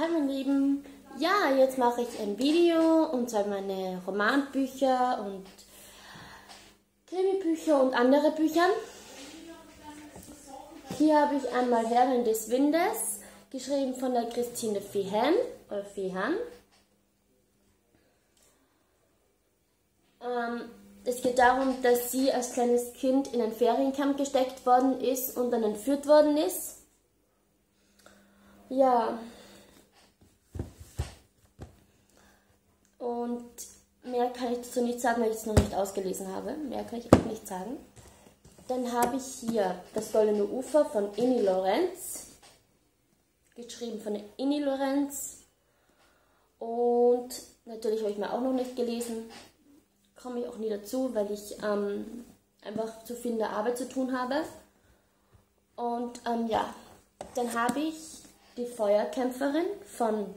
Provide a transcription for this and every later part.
Hallo meine Lieben, ja, jetzt mache ich ein Video und zwar meine Romanbücher und Krimibücher und andere Bücher. Hier habe ich einmal Herrin des Windes, geschrieben von der Christine Fehan, oder Fehan. Ähm, es geht darum, dass sie als kleines Kind in ein Ferienkamp gesteckt worden ist und dann entführt worden ist. Ja, Und mehr kann ich dazu nicht sagen, weil ich es noch nicht ausgelesen habe. Mehr kann ich auch nicht sagen. Dann habe ich hier das Goldene Ufer von Inni Lorenz. Geschrieben von Inni Lorenz. Und natürlich habe ich mir auch noch nicht gelesen. Komme ich auch nie dazu, weil ich ähm, einfach zu viel in der Arbeit zu tun habe. Und ähm, ja, dann habe ich die Feuerkämpferin von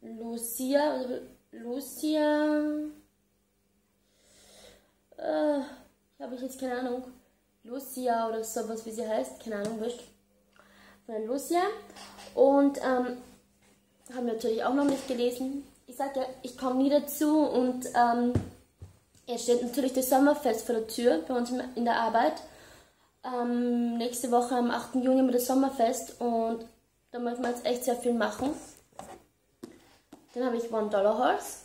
Lucia, Lucia, äh, habe ich jetzt keine Ahnung, Lucia oder sowas, wie sie heißt, keine Ahnung, wurscht. Von Lucia. Und ähm, haben wir natürlich auch noch nicht gelesen. Ich sage ja, ich komme nie dazu und ähm, es steht natürlich das Sommerfest vor der Tür bei uns in der Arbeit. Ähm, nächste Woche am 8. Juni mit das Sommerfest und da müssen wir jetzt echt sehr viel machen. Dann habe ich One Dollar Horse.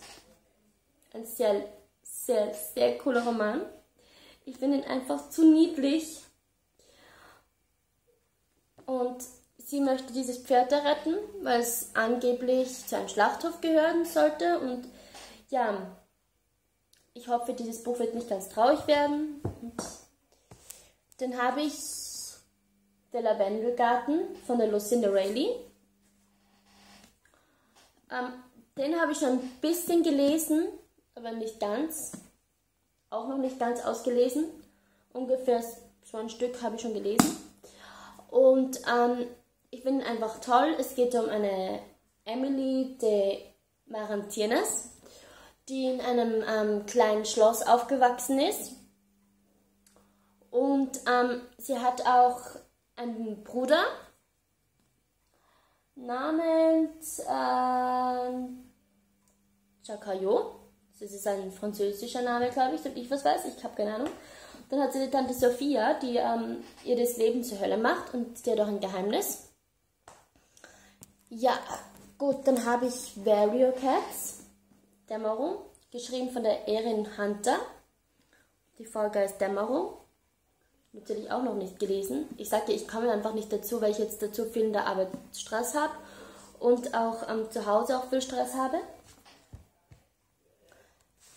Ein sehr, sehr, sehr cooler Roman. Ich finde ihn einfach zu niedlich. Und sie möchte dieses Pferd retten, weil es angeblich zu einem Schlachthof gehören sollte. Und ja, ich hoffe, dieses Buch wird nicht ganz traurig werden. Und dann habe ich Der Lavendelgarten von der Lucinda Rayleigh. Ähm, den habe ich schon ein bisschen gelesen, aber nicht ganz. Auch noch nicht ganz ausgelesen. Ungefähr so ein Stück habe ich schon gelesen. Und ähm, ich finde ihn einfach toll. Es geht um eine Emily de Marantienes, die in einem ähm, kleinen Schloss aufgewachsen ist. Und ähm, sie hat auch einen Bruder namens äh, Chacayo. Das ist ein französischer Name, glaube ich, so ich was weiß. Ich habe keine Ahnung. Dann hat sie die Tante Sophia, die ähm, ihr das Leben zur Hölle macht und die hat auch ein Geheimnis. Ja, gut, dann habe ich Vario Cats, Dämmerung, geschrieben von der Erin Hunter. Die Folge heißt Dämmerung. Natürlich auch noch nicht gelesen. Ich sagte, ich komme einfach nicht dazu, weil ich jetzt dazu viel in der Arbeit Stress habe und auch ähm, zu Hause auch viel Stress habe.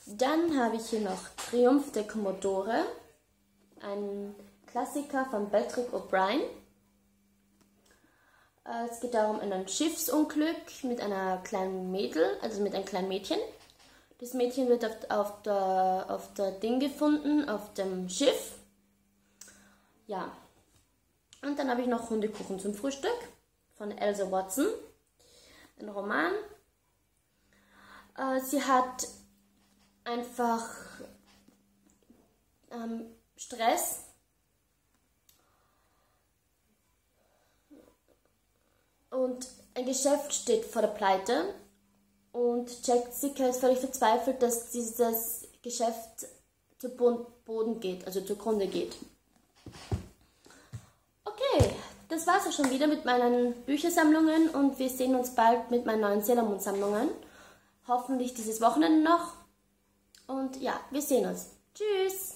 Dann habe ich hier noch Triumph der Commodore, ein Klassiker von Patrick O'Brien. Äh, es geht darum ein Schiffsunglück mit einer kleinen Mädel, also mit einem kleinen Mädchen. Das Mädchen wird auf, auf, der, auf der Ding gefunden, auf dem Schiff. Ja. Und dann habe ich noch Hundekuchen zum Frühstück von Elsa Watson. Ein Roman. Äh, sie hat einfach ähm, Stress. Und ein Geschäft steht vor der Pleite und Jack Sicker ist völlig verzweifelt, dass dieses Geschäft zu Boden geht, also zugrunde geht. Das war's auch schon wieder mit meinen Büchersammlungen und wir sehen uns bald mit meinen neuen Sailor Moon Sammlungen. Hoffentlich dieses Wochenende noch. Und ja, wir sehen uns. Tschüss!